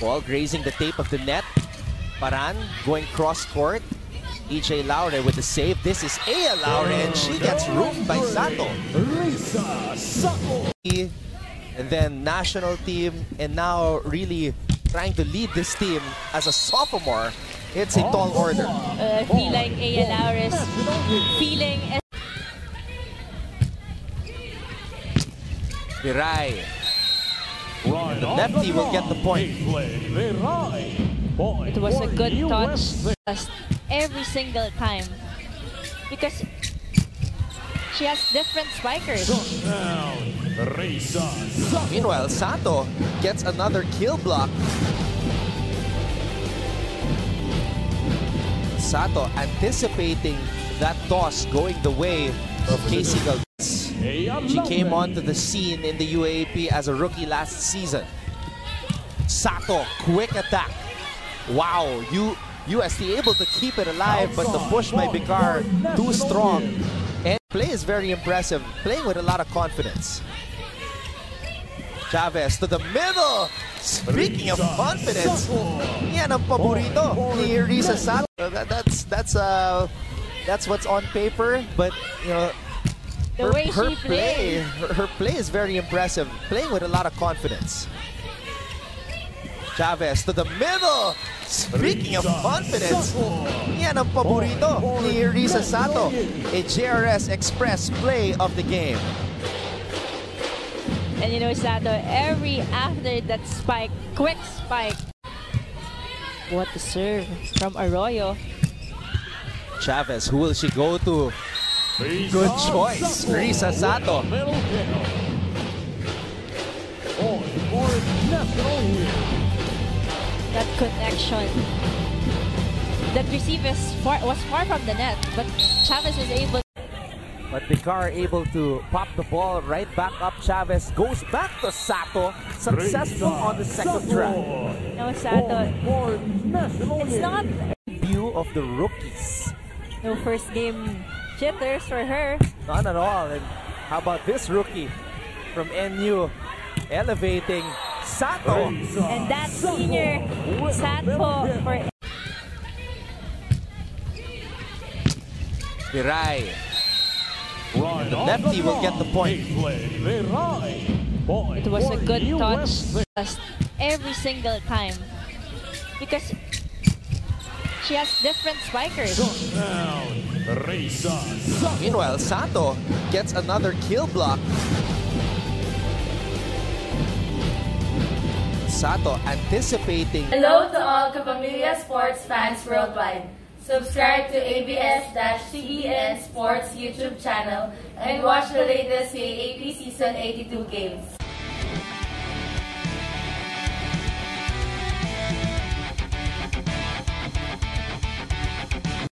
Ball grazing the tape of the net. Paran going cross court. EJ Laure with the save. This is Eya Laure and she gets roofed by Sato. Risa Sato. And then national team and now really trying to lead this team as a sophomore. It's a tall order. Uh, I feel like Eya Laures feeling Viray. Right The on lefty will get the point. Play, Viray. Point it was a good USA. touch just every single time because she has different spikers. Down. Meanwhile, Sato gets another kill block. Sato anticipating that toss going the way of Casey Galvez. She came onto the scene in the UAAP as a rookie last season. Sato, quick attack. Wow, you UST able to keep it alive, but the push by Bikar too strong. And play is very impressive, playing with a lot of confidence. Chavez to the middle. Speaking of confidence, yan ang paborito ni Risa Sato. That's that's uh that's what's on paper, but you know The her, way her she play, her, her play is very impressive. Playing with a lot of confidence. Chavez to the middle. Speaking of confidence, yan ang paborito oh, oh, ni Risa oh, Sato. A JRS Express play of the game. And you know, Sato, every after that spike, quick spike. What a serve from Arroyo. Chavez, who will she go to? Risa Good choice, Risa Sato. the Middle kill. Point for National here. That connection. That receive is far, was far from the net, but Chavez was able But Vicar able to pop the ball right back up. Chavez goes back to Sato. Successful on the second try. No, Sato. Point for National It's here. not View of the rookies. no first game jitters for her. None at all. And how about this rookie from NU elevating Sato? And that senior Sato for Viray. Right the lefty will get the point. Play, Viray. Point it was a good touch every single time because she has different spikers. Down. Meanwhile, Sato gets another kill block. Sato anticipating Hello to all Kapamilya sports fans worldwide. Subscribe to ABS-CBN Sports YouTube channel and watch the latest UAAP Season 82 games.